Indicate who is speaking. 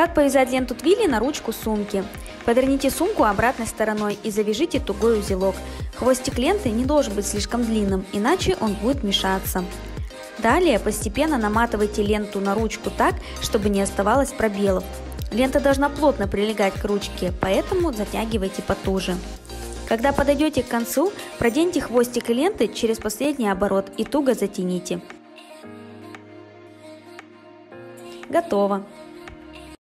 Speaker 1: Как повязать ленту Твилли на ручку сумки? Поверните сумку обратной стороной и завяжите тугой узелок. Хвостик ленты не должен быть слишком длинным, иначе он будет мешаться. Далее постепенно наматывайте ленту на ручку так, чтобы не оставалось пробелов. Лента должна плотно прилегать к ручке, поэтому затягивайте потуже. Когда подойдете к концу, проденьте хвостик ленты через последний оборот и туго затяните. Готово!